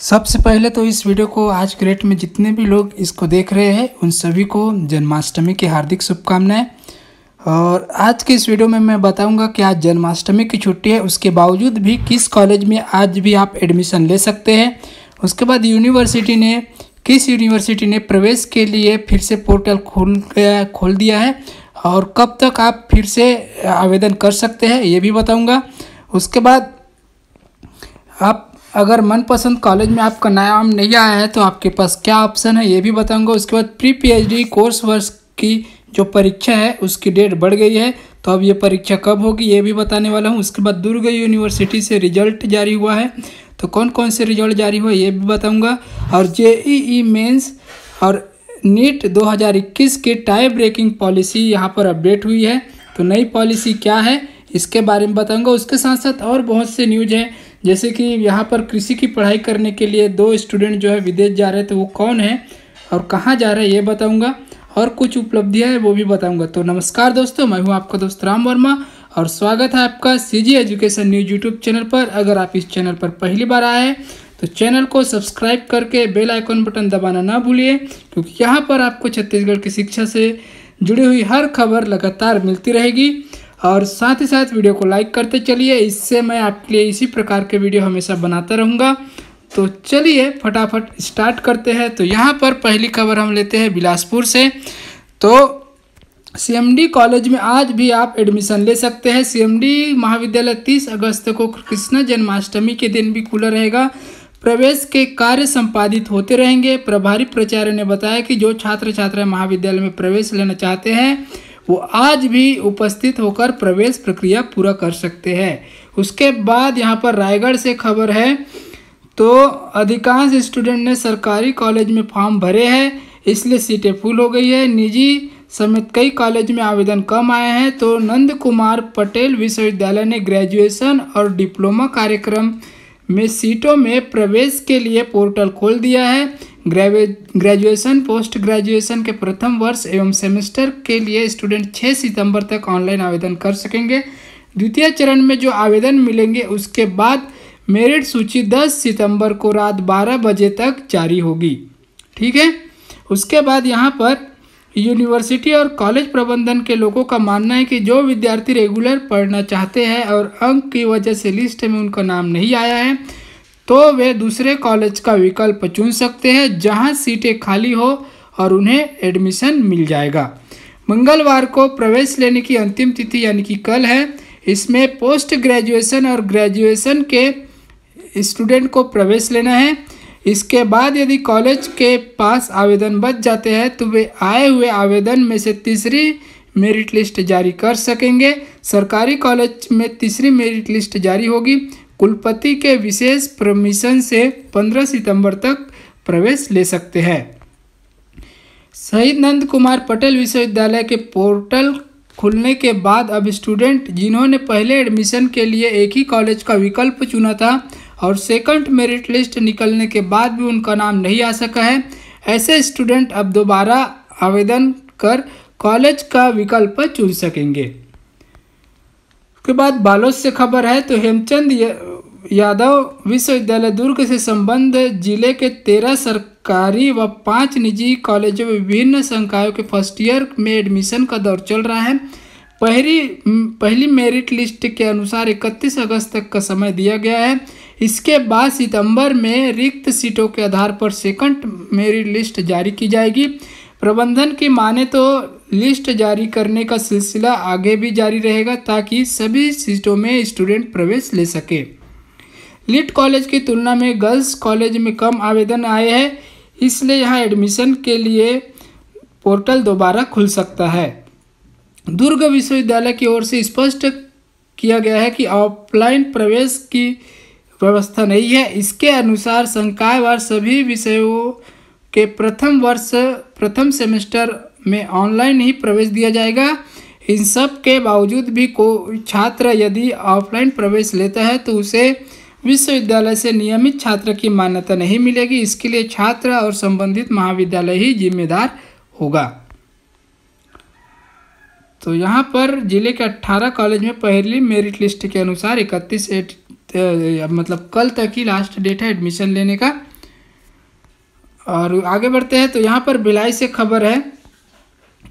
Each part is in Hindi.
सबसे पहले तो इस वीडियो को आज के डेट में जितने भी लोग इसको देख रहे हैं, उन सभी को जन्माष्टमी की हार्दिक शुभकामनाएँ। और आज के इस वीडियो में मैं बताऊँगा कि आज जन्माष्टमी की छुट्टी है, उसके बावजूद भी किस कॉलेज में आज भी आप एडमिशन ले सकते हैं। उसके बाद यूनिवर्सिटी ने, किस यूनिवर्सिटी ने प्रवेश के लिए फिर से पोर्टल खोल गया, खोल दिया है और कब तक आप फिर से आवेदन कर सकते हैं, ये भी बताऊँगा। उसके बाद आप अगर मनपसंद कॉलेज में आपका नाम नहीं आया है तो आपके पास क्या ऑप्शन है? ये भी बताऊँगा। उसके बाद प्री पीएचडी कोर्स वर्ष की जो परीक्षा है, उसकी डेट बढ़ गई है। तो अब ये परीक्षा कब होगी, ये भी बताने वाला हूँ। उसके बाद दुर्ग यूनिवर्सिटी से रिज़ल्ट जारी हुआ है। तो कौन कौन से रिज़ल्ट जारी हुआ ये भी बताऊँगा। और जे ई मेन्स और नीट 2021 की टाई ब्रेकिंग पॉलिसी यहाँ पर अपडेट हुई है। तो नई पॉलिसी क्या है, इसके बारे में बताऊँगा। उसके साथ साथ और बहुत से न्यूज़ हैं। जैसे कि यहाँ पर कृषि की पढ़ाई करने के लिए दो स्टूडेंट जो है विदेश जा रहे थे वो कौन है और कहाँ जा रहे हैं, ये बताऊँगा। और कुछ उपलब्धियाँ हैं, वो भी बताऊँगा। तो नमस्कार दोस्तों, मैं हूँ आपका दोस्त राम वर्मा और स्वागत है आपका C G education news YouTube channel पर। अगर आप इस चैनल पर पहली बार आए हैं तो चैनल को सब्सक्राइब करके बेल आइकन बटन दबाना ना भूलिए, क्योंकि यहाँ पर आपको छत्तीसगढ़ की शिक्षा से जुड़ी हुई हर खबर लगातार मिलती रहेगी। और साथ ही साथ वीडियो को लाइक करते चलिए, इससे मैं आपके लिए इसी प्रकार के वीडियो हमेशा बनाता रहूँगा। तो चलिए फटाफट स्टार्ट करते हैं। तो यहाँ पर पहली खबर हम लेते हैं बिलासपुर से। तो सीएमडी कॉलेज में आज भी आप एडमिशन ले सकते हैं। सीएमडी महाविद्यालय 30 अगस्त को कृष्ण जन्माष्टमी के दिन भी खुला रहेगा। प्रवेश के कार्य संपादित होते रहेंगे। प्रभारी प्राचार्य ने बताया कि जो छात्र छात्रा महाविद्यालय में प्रवेश लेना चाहते हैं वो आज भी उपस्थित होकर प्रवेश प्रक्रिया पूरा कर सकते हैं। उसके बाद यहाँ पर रायगढ़ से खबर है तो अधिकांश स्टूडेंट ने सरकारी कॉलेज में फॉर्म भरे हैं, इसलिए सीटें फुल हो गई है। निजी समेत कई कॉलेज में आवेदन कम आए हैं तो नंद कुमार पटेल विश्वविद्यालय ने ग्रेजुएशन और डिप्लोमा कार्यक्रम में सीटों में प्रवेश के लिए पोर्टल खोल दिया है। ग्रेजुएशन पोस्ट ग्रेजुएशन के प्रथम वर्ष एवं सेमेस्टर के लिए स्टूडेंट 6 सितंबर तक ऑनलाइन आवेदन कर सकेंगे। द्वितीय चरण में जो आवेदन मिलेंगे, उसके बाद मेरिट सूची 10 सितंबर को रात 12 बजे तक जारी होगी। ठीक है? उसके बाद यहाँ पर यूनिवर्सिटी और कॉलेज प्रबंधन के लोगों का मानना है कि जो विद्यार्थी रेगुलर पढ़ना चाहते हैं और अंक की वजह से लिस्ट में उनका नाम नहीं आया है तो वे दूसरे कॉलेज का विकल्प चुन सकते हैं जहाँ सीटें खाली हो और उन्हें एडमिशन मिल जाएगा। मंगलवार को प्रवेश लेने की अंतिम तिथि यानी कि कल है। इसमें पोस्ट ग्रेजुएशन और ग्रेजुएशन के स्टूडेंट को प्रवेश लेना है। इसके बाद यदि कॉलेज के पास आवेदन बच जाते हैं तो वे आए हुए आवेदन में से तीसरी मेरिट लिस्ट जारी कर सकेंगे। सरकारी कॉलेज में तीसरी मेरिट लिस्ट जारी होगी। कुलपति के विशेष परमिशन से 15 सितंबर तक प्रवेश ले सकते हैं। शहीद नंद कुमार पटेल विश्वविद्यालय के पोर्टल खुलने के बाद अब स्टूडेंट जिन्होंने पहले एडमिशन के लिए एक ही कॉलेज का विकल्प चुना था और सेकंड मेरिट लिस्ट निकलने के बाद भी उनका नाम नहीं आ सका है, ऐसे स्टूडेंट अब दोबारा आवेदन कर कॉलेज का विकल्प चुन सकेंगे। उसके बाद बालोद से खबर है तो हेमचंद यादव विश्वविद्यालय दुर्ग से संबंध ज़िले के तेरह सरकारी व पाँच निजी कॉलेजों में विभिन्न संकायों के फ़र्स्ट ईयर में एडमिशन का दौर चल रहा है। पहली पहली मेरिट लिस्ट के अनुसार 31 अगस्त तक का समय दिया गया है। इसके बाद सितंबर में रिक्त सीटों के आधार पर सेकंड मेरिट लिस्ट जारी की जाएगी। प्रबंधन की माने तो लिस्ट जारी करने का सिलसिला आगे भी जारी रहेगा ताकि सभी सीटों में स्टूडेंट प्रवेश ले सके। लिट कॉलेज की तुलना में गर्ल्स कॉलेज में कम आवेदन आए हैं, इसलिए यहाँ एडमिशन के लिए पोर्टल दोबारा खुल सकता है। दुर्ग विश्वविद्यालय की ओर से स्पष्ट किया गया है कि ऑफलाइन प्रवेश की व्यवस्था नहीं है। इसके अनुसार संकायवार सभी विषयों के प्रथम वर्ष, प्रथम सेमेस्टर में ऑनलाइन ही प्रवेश दिया जाएगा। इन सब के बावजूद भी को छात्र यदि ऑफलाइन प्रवेश लेता है तो उसे विश्वविद्यालय से नियमित छात्र की मान्यता नहीं मिलेगी। इसके लिए छात्र और संबंधित महाविद्यालय ही जिम्मेदार होगा। तो यहाँ पर ज़िले के 18 कॉलेज में पहली मेरिट लिस्ट के अनुसार इकतीस मतलब कल तक ही लास्ट डेट है एडमिशन लेने का। और आगे बढ़ते हैं तो यहाँ पर भिलाई से खबर है।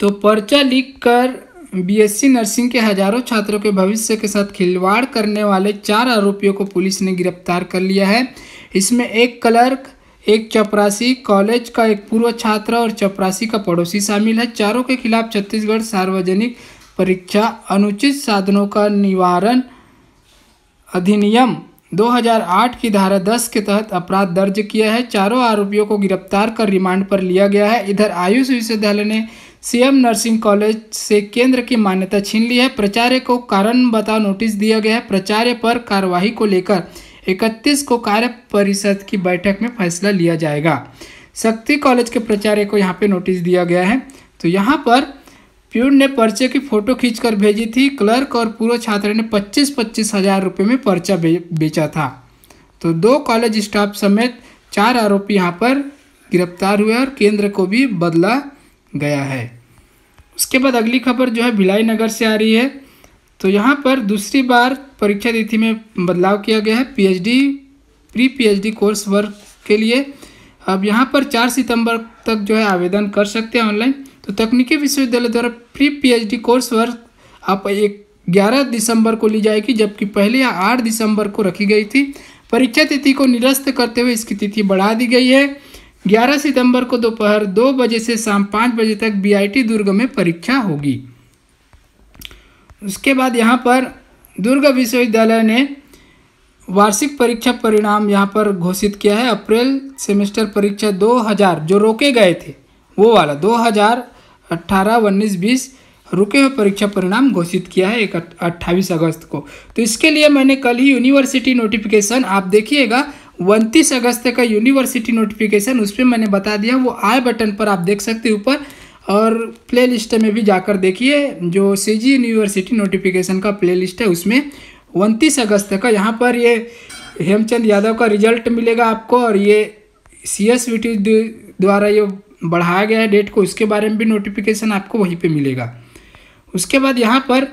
तो पर्चा लीक कर बीएससी नर्सिंग के हज़ारों छात्रों के भविष्य के साथ खिलवाड़ करने वाले चार आरोपियों को पुलिस ने गिरफ़्तार कर लिया है। इसमें एक क्लर्क, एक चपरासी कॉलेज का एक पूर्व छात्र और चपरासी का पड़ोसी शामिल है। चारों के खिलाफ छत्तीसगढ़ सार्वजनिक परीक्षा अनुचित साधनों का निवारण अधिनियम 2008 की धारा 10 के तहत अपराध दर्ज किया है। चारों आरोपियों को गिरफ़्तार कर रिमांड पर लिया गया है। इधर आयुष विश्वविद्यालय ने सीएम नर्सिंग कॉलेज से केंद्र की मान्यता छीन ली है। प्राचार्य को कारण बताओ नोटिस दिया गया है। प्राचार्य पर कार्यवाही को लेकर 31 को कार्य परिषद की बैठक में फैसला लिया जाएगा। शक्ति कॉलेज के प्राचार्य को यहाँ पे नोटिस दिया गया है। तो यहाँ पर प्यून ने पर्चे की फ़ोटो खींचकर भेजी थी। क्लर्क और पूर्व छात्र ने पच्चीस पच्चीस हज़ार रुपये में पर्चा बेचा था। तो दो कॉलेज स्टाफ समेत चार आरोपी यहाँ पर गिरफ़्तार हुए और केंद्र को भी बदला गया है। उसके बाद अगली खबर जो है भिलाई नगर से आ रही है। तो यहाँ पर दूसरी बार परीक्षा तिथि में बदलाव किया गया है। PhD pre PhD course work के लिए। अब यहाँ पर चार सितंबर तक जो है आवेदन कर सकते हैं ऑनलाइन। तो तकनीकी विश्वविद्यालय द्वारा प्री पीएचडी कोर्स वर्क आप एक ग्यारह दिसंबर को ली जाएगी, जबकि पहले आठ दिसंबर को रखी गई थी। परीक्षा तिथि को निरस्त करते हुए इसकी तिथि बढ़ा दी गई है। 11 सितंबर को दोपहर दो बजे से शाम पाँच बजे तक बीआईटी दुर्ग में परीक्षा होगी। उसके बाद यहाँ पर दुर्ग विश्वविद्यालय ने वार्षिक परीक्षा परिणाम यहाँ पर घोषित किया है। अप्रैल सेमेस्टर परीक्षा 2000 जो रोके गए थे, वो वाला 2018 उन्नीस, बीस रुके हुए परीक्षा परिणाम घोषित किया है एक अट्ठाईस अगस्त को। तो इसके लिए मैंने कल ही यूनिवर्सिटी नोटिफिकेशन, आप देखिएगा उनतीस अगस्त का यूनिवर्सिटी नोटिफिकेशन उस पर मैंने बता दिया, वो आई बटन पर आप देख सकते ऊपर, और प्ले लिस्ट में भी जाकर देखिए, जो सी जी यूनिवर्सिटी नोटिफिकेशन का प्ले लिस्ट है, उसमें उनतीस अगस्त का यहाँ पर ये हेमचंद यादव का रिज़ल्ट मिलेगा आपको, और ये सी एस द्वारा ये बढ़ाया गया है डेट को, उसके बारे में भी नोटिफिकेशन आपको वहीं पे मिलेगा। उसके बाद यहाँ पर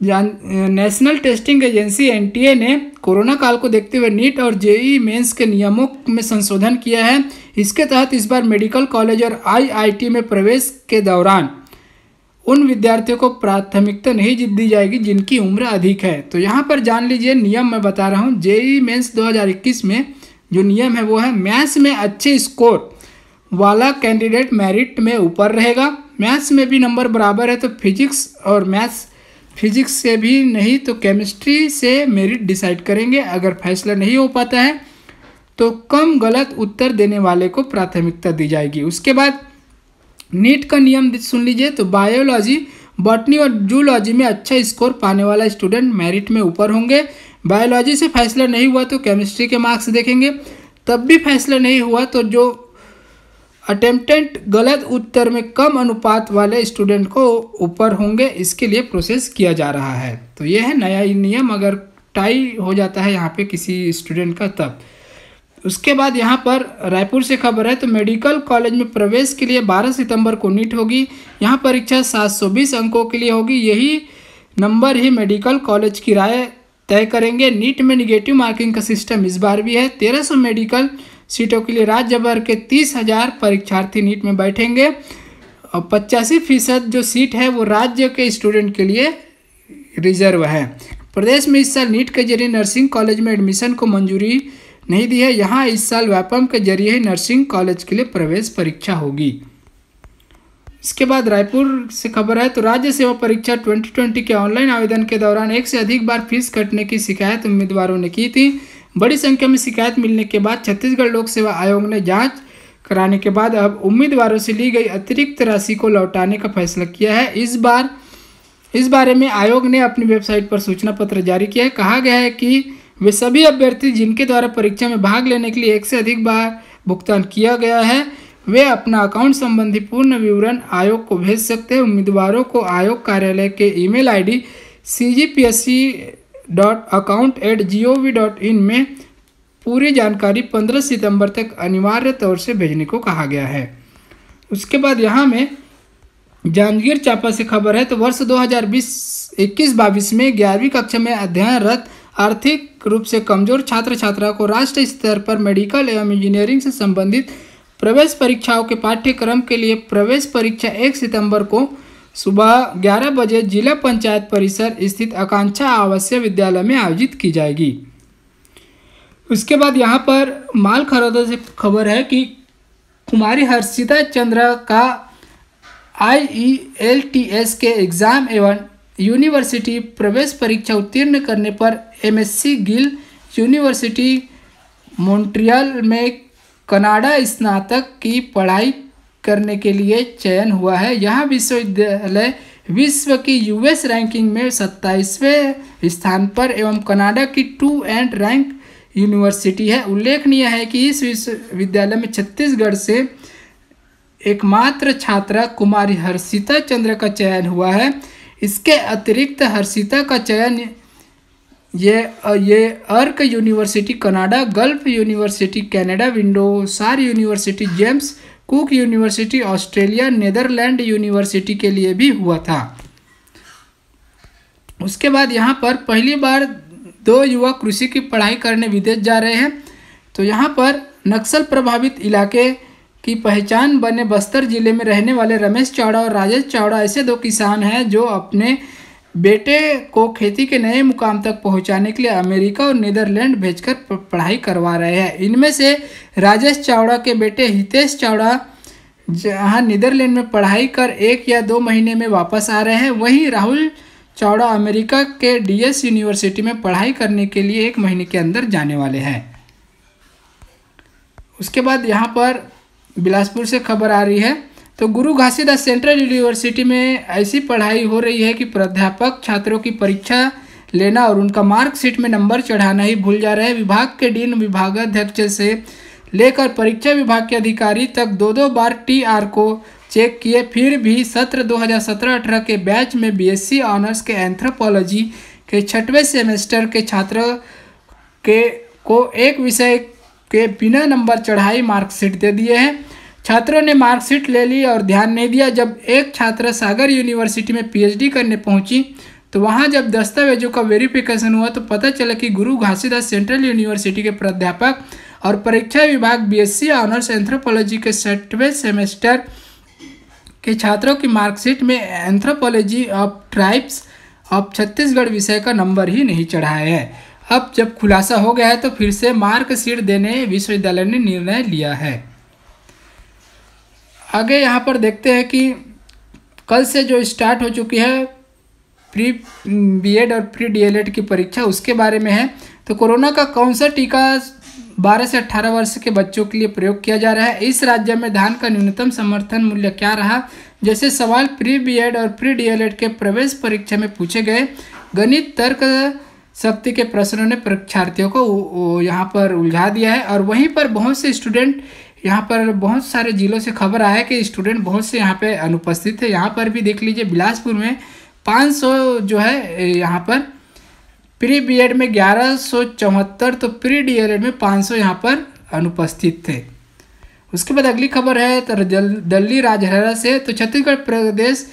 नेशनल टेस्टिंग एजेंसी एनटीए ने कोरोना काल को देखते हुए नीट और जेई मेंस के नियमों में संशोधन किया है। इसके तहत इस बार मेडिकल कॉलेज और आईआईटी में प्रवेश के दौरान उन विद्यार्थियों को प्राथमिकता नहीं दी जाएगी जिनकी उम्र अधिक है। तो यहाँ पर जान लीजिए, नियम मैं बता रहा हूँ। जेई मेंस 2021 में जो नियम है वो है, मैथ्स में अच्छे स्कोर वाला कैंडिडेट मेरिट में ऊपर रहेगा। मैथ्स में भी नंबर बराबर है तो फिजिक्स और मैथ्स फिजिक्स से भी नहीं तो केमिस्ट्री से मेरिट डिसाइड करेंगे। अगर फैसला नहीं हो पाता है तो कम गलत उत्तर देने वाले को प्राथमिकता दी जाएगी। उसके बाद नीट का नियम सुन लीजिए तो बायोलॉजी बॉटनी और जूलॉजी में अच्छा स्कोर पाने वाला स्टूडेंट मेरिट में ऊपर होंगे। बायोलॉजी से फैसला नहीं हुआ तो केमिस्ट्री के मार्क्स देखेंगे। तब भी फैसला नहीं हुआ तो जो अटेम्प्टेंट गलत उत्तर में कम अनुपात वाले स्टूडेंट को ऊपर होंगे, इसके लिए प्रोसेस किया जा रहा है। तो ये है नया नियम, अगर टाई हो जाता है यहाँ पे किसी स्टूडेंट का, तब। उसके बाद यहाँ पर रायपुर से खबर है तो मेडिकल कॉलेज में प्रवेश के लिए 12 सितंबर को नीट होगी। यहाँ परीक्षा 720 अंकों के लिए होगी। यही नंबर ही मेडिकल कॉलेज की राय तय करेंगे। नीट में निगेटिव मार्किंग का सिस्टम इस बार भी है। 1300 मेडिकल सीटों के लिए राज्य भर के तीस हज़ार परीक्षार्थी नीट में बैठेंगे। और पचासी फ़ीसद जो सीट है, वो राज्य के स्टूडेंट के लिए रिज़र्व है। प्रदेश में इस साल नीट के ज़रिए नर्सिंग कॉलेज में एडमिशन को मंजूरी नहीं दी है। यहाँ इस साल व्यापम के ज़रिए ही नर्सिंग कॉलेज के लिए प्रवेश परीक्षा होगी। इसके बाद रायपुर से खबर है तो राज्य सेवा परीक्षा 2020 के ऑनलाइन आवेदन के दौरान एक से अधिक बार फ़ीस कटने की शिकायत उम्मीदवारों ने की थी। बड़ी संख्या में शिकायत मिलने के बाद छत्तीसगढ़ लोक सेवा आयोग ने जाँच कराने के बाद अब उम्मीदवारों से ली गई अतिरिक्त राशि को लौटाने का फैसला किया है। इस बार, इस बारे में आयोग ने अपनी वेबसाइट पर सूचना पत्र जारी किया है। कहा गया है कि वे सभी अभ्यर्थी जिनके द्वारा परीक्षा में भाग लेने के लिए एक से अधिक बार भुगतान किया गया है, वे अपना अकाउंट संबंधी पूर्ण विवरण आयोग को भेज सकते हैं। उम्मीदवारों को आयोग कार्यालय के email ID C G P S C dot account at G O V dot in में पूरी जानकारी 15 सितंबर तक अनिवार्य तौर से भेजने को कहा गया है। उसके बाद यहाँ में जांजगीर चांपा से खबर है तो वर्ष 2020 इक्कीस बाईस में ग्यारहवीं कक्षा में अध्ययनरत आर्थिक रूप से कमज़ोर छात्र छात्रा को राष्ट्रीय स्तर पर मेडिकल एवं इंजीनियरिंग से संबंधित प्रवेश परीक्षाओं के पाठ्यक्रम के लिए प्रवेश परीक्षा एक सितंबर को सुबह 11 बजे जिला पंचायत परिसर स्थित आकांक्षा आवासीय विद्यालय में आयोजित की जाएगी। उसके बाद यहाँ पर माल खरीदों से खबर है कि कुमारी हर्षिता चंद्र का I E L T S के एग्ज़ाम एवं यूनिवर्सिटी प्रवेश परीक्षा उत्तीर्ण करने पर M S C Gill university Montreal में कनाडा स्नातक की पढ़ाई करने के लिए चयन हुआ है। यह विश्वविद्यालय विश्व की यूएस रैंकिंग में सत्ताईसवें स्थान पर एवं कनाडा की टू एंड रैंक यूनिवर्सिटी है। उल्लेखनीय है कि इस विश्वविद्यालय में छत्तीसगढ़ से एकमात्र छात्रा कुमारी हर्षिता चंद्र का चयन हुआ है। इसके अतिरिक्त हर्षिता का चयन ये ये अर्क university Canada, Guelph university Canada, Windsor university James Cook university Australia, Netherland university के लिए भी हुआ था। उसके बाद यहाँ पर पहली बार दो युवा कृषि की पढ़ाई करने विदेश जा रहे हैं। तो यहाँ पर नक्सल प्रभावित इलाके की पहचान बने बस्तर ज़िले में रहने वाले रमेश चावड़ा और राजेश चावड़ा, ऐसे दो किसान हैं जो अपने बेटे को खेती के नए मुकाम तक पहुँचाने के लिए अमेरिका और नीदरलैंड भेजकर पढ़ाई करवा रहे हैं। इनमें से राजेश चावड़ा के बेटे हितेश चावड़ा जहाँ नीदरलैंड में पढ़ाई कर एक या दो महीने में वापस आ रहे हैं, वहीं राहुल चावड़ा अमेरिका के डीएस यूनिवर्सिटी में पढ़ाई करने के लिए एक महीने के अंदर जाने वाले हैं। उसके बाद यहाँ पर बिलासपुर से खबर आ रही है तो गुरु घासीदास सेंट्रल यूनिवर्सिटी में ऐसी पढ़ाई हो रही है कि प्राध्यापक छात्रों की परीक्षा लेना और उनका मार्कशीट में नंबर चढ़ाना ही भूल जा रहे हैं। विभाग के डीन विभागाध्यक्ष से लेकर परीक्षा विभाग के अधिकारी तक दो दो बार टी आर को चेक किए, फिर भी सत्र 2017-18 के बैच में बीएससी ऑनर्स के एंथ्रोपोलॉजी के छठवें सेमेस्टर के छात्र के को एक विषय के बिना नंबर चढ़ाई मार्कशीट दे दिए हैं। छात्रों ने मार्कशीट ले ली और ध्यान नहीं दिया। जब एक छात्र सागर यूनिवर्सिटी में पीएचडी करने पहुँची तो वहाँ जब दस्तावेजों का वेरिफिकेशन हुआ तो पता चला कि गुरु घासीदास सेंट्रल यूनिवर्सिटी के प्राध्यापक और परीक्षा विभाग बीएससी ऑनर्स एंथ्रोपोलॉजी के छठवें सेमेस्टर के छात्रों की मार्कशीट में anthropology of tribes of Chhattisgarh विषय का नंबर ही नहीं चढ़ाया है। अब जब खुलासा हो गया है तो फिर से मार्कशीट देने विश्वविद्यालय ने निर्णय लिया है। आगे यहाँ पर देखते हैं कि कल से जो स्टार्ट हो चुकी है प्री बीएड और प्री डीएलएड की परीक्षा, उसके बारे में है। तो कोरोना का कौन सा टीका 12 से 18 वर्ष के बच्चों के लिए प्रयोग किया जा रहा है? इस राज्य में धान का न्यूनतम समर्थन मूल्य क्या रहा? जैसे सवाल प्री बीएड और प्री डीएलएड के प्रवेश परीक्षा में पूछे गए। गणित, तर्क, शक्ति के प्रश्नों ने परीक्षार्थियों को यहाँ पर उलझा दिया है। और वहीं पर बहुत से स्टूडेंट यहाँ पर बहुत सारे जिलों से खबर आया कि स्टूडेंट बहुत से यहाँ पे अनुपस्थित थे। यहाँ पर भी देख लीजिए, बिलासपुर में 500 जो है यहाँ पर प्री बीएड में ग्यारह सौ तो प्री डी में 500 यहाँ पर अनुपस्थित थे। उसके बाद अगली खबर है तो दिल्ली राजहरा से तो छत्तीसगढ़ प्रदेश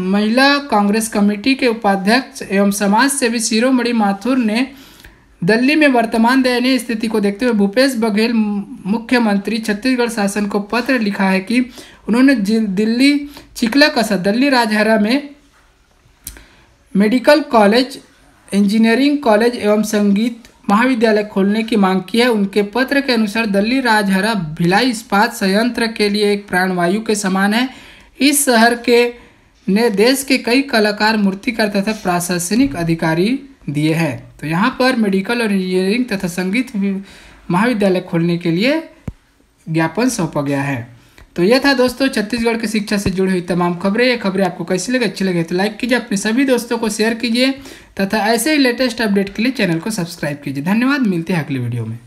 महिला कांग्रेस कमेटी के उपाध्यक्ष एवं समाज सेवी शिरोमणि माथुर ने दिल्ली में वर्तमान दयनीय स्थिति को देखते हुए भूपेश बघेल मुख्यमंत्री छत्तीसगढ़ शासन को पत्र लिखा है कि उन्होंने दिल्ली चिकला कसा दिल्ली राजहरा में मेडिकल कॉलेज, इंजीनियरिंग कॉलेज एवं संगीत महाविद्यालय खोलने की मांग की है। उनके पत्र के अनुसार दिल्ली राजहरा भिलाई इस्पात संयंत्र के लिए एक प्राणवायु के समान है। इस शहर के ने देश के कई कलाकार, मूर्तिकार तथा प्रशासनिक अधिकारी दिए हैं। तो यहाँ पर मेडिकल और इंजीनियरिंग तथा संगीत महाविद्यालय खोलने के लिए ज्ञापन सौंपा गया है। तो यह था दोस्तों, छत्तीसगढ़ की शिक्षा से जुड़ी हुई तमाम खबरें। ये खबरें आपको कैसी लगे, अच्छी लगे तो लाइक कीजिए, अपने सभी दोस्तों को शेयर कीजिए तथा ऐसे ही लेटेस्ट अपडेट के लिए चैनल को सब्सक्राइब कीजिए। धन्यवाद, मिलते हैं अगले वीडियो में।